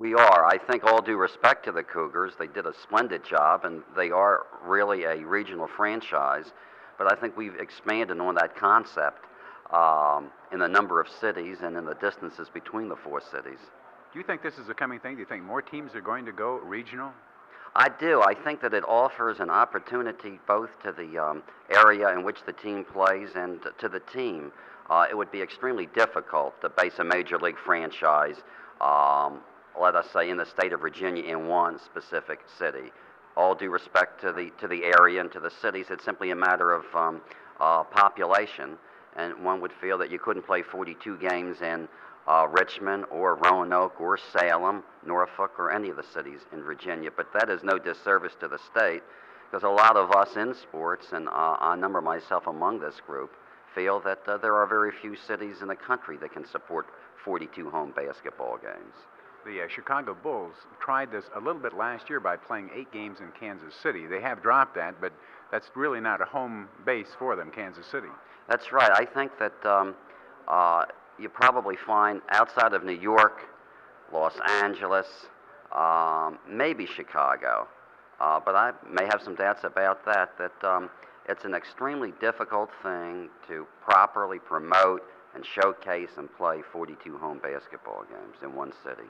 We are. I think all due respect to the Cougars, they did a splendid job, and they are really a regional franchise. But I think we've expanded on that concept um, in the number of cities and in the distances between the four cities. Do you think this is a coming thing? Do you think more teams are going to go regional? I do. I think that it offers an opportunity both to the um, area in which the team plays and to the team. Uh, it would be extremely difficult to base a major league franchise, um, let us say, in the state of Virginia in one specific city. All due respect to the to the area and to the cities, it's simply a matter of um, uh, population, and one would feel that you couldn't play 42 games in uh, Richmond or Roanoke or Salem, Norfolk, or any of the cities in Virginia. But that is no disservice to the state because a lot of us in sports, and uh, I number myself among this group, feel that uh, there are very few cities in the country that can support 42 home basketball games. The uh, Chicago Bulls tried this a little bit last year by playing eight games in Kansas City. They have dropped that, but that's really not a home base for them, Kansas City. That's right. I think that um, uh, you probably find outside of New York, Los Angeles, um, maybe Chicago, uh, but I may have some doubts about that. That um, it's an extremely difficult thing to properly promote and showcase and play 42 home basketball games in one city.